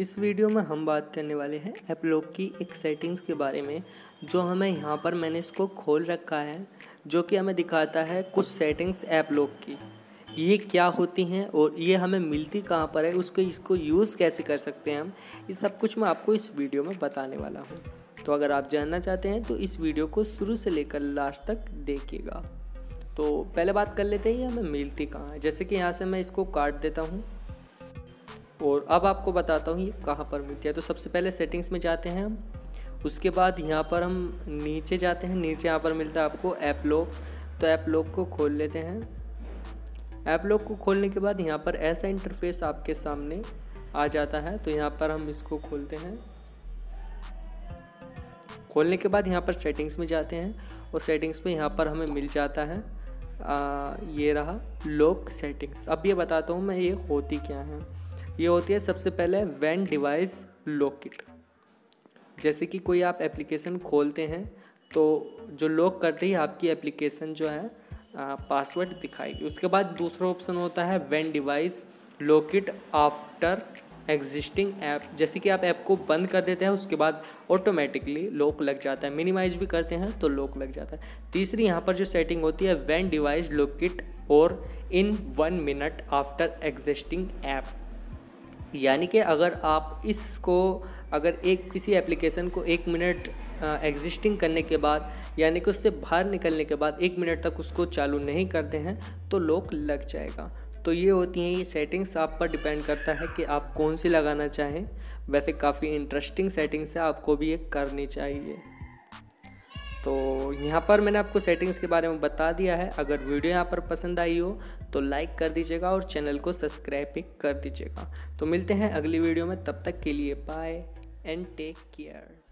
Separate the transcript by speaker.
Speaker 1: इस वीडियो में हम बात करने वाले हैं एपलॉक की एक सेटिंग्स के बारे में, जो हमें यहाँ पर मैंने इसको खोल रखा है, जो कि हमें दिखाता है कुछ सेटिंग्स एपलॉक की। ये क्या होती हैं और ये हमें मिलती कहाँ पर है, उसको, इसको यूज़ कैसे कर सकते हैं हम, ये सब कुछ मैं आपको इस वीडियो में बताने वाला हूँ। तो अगर आप जानना चाहते हैं तो इस वीडियो को शुरू से लेकर लास्ट तक देखिएगा। तो पहले बात कर लेते हैं, ये हमें मिलती कहाँ है। जैसे कि यहाँ से मैं इसको काट देता हूँ। और अब आपको बताता हूँ ये कहाँ पर मिलती है। तो सबसे पहले सेटिंग्स में जाते हैं हम। उसके बाद यहाँ पर हम नीचे जाते हैं। नीचे यहाँ पर मिलता है आपको ऐप लॉक तो ऐप लॉक को खोल लेते हैं। ऐप लॉक को खोलने के बाद यहाँ पर ऐसा इंटरफेस आपके सामने आ जाता है। तो यहाँ पर हम इसको खोलते हैं। खोलने के बाद यहाँ पर सेटिंग्स में जाते हैं और सेटिंग्स में यहाँ पर हमें मिल जाता है। आ, ये रहा लॉक सेटिंग्स अब ये बताता हूँ मैं ये होती क्या है। ये होती है सबसे पहले वैन डिवाइस लॉकिट जैसे कि कोई आप एप्लीकेशन खोलते हैं तो जो लॉक करते ही आपकी एप्लीकेशन जो है पासवर्ड दिखाएगी। उसके बाद दूसरा ऑप्शन होता है when device locked after existing app जैसे कि आप ऐप को बंद कर देते हैं, उसके बाद ऑटोमेटिकली लॉक लग जाता है। मिनिमाइज भी करते हैं तो लॉक लग जाता है। तीसरी यहाँ पर जो सेटिंग होती है वैन डिवाइस लोकिट और in one minute after existing app यानी कि अगर आप इसको, अगर एक किसी एप्लीकेशन को एक मिनट एग्जिस्टिंग करने के बाद, यानी कि उससे बाहर निकलने के बाद एक मिनट तक उसको चालू नहीं करते हैं तो लॉक लग जाएगा। तो ये होती हैं, ये सेटिंग्स आप पर डिपेंड करता है कि आप कौन सी लगाना चाहें। वैसे काफ़ी इंटरेस्टिंग सेटिंग्स है, आपको भी ये करनी चाहिए। तो यहाँ पर मैंने आपको सेटिंग्स के बारे में बता दिया है। अगर वीडियो यहाँ पर पसंद आई हो तो लाइक कर दीजिएगा और चैनल को सब्सक्राइब भी कर दीजिएगा। तो मिलते हैं अगली वीडियो में, तब तक के लिए बाय एंड टेक केयर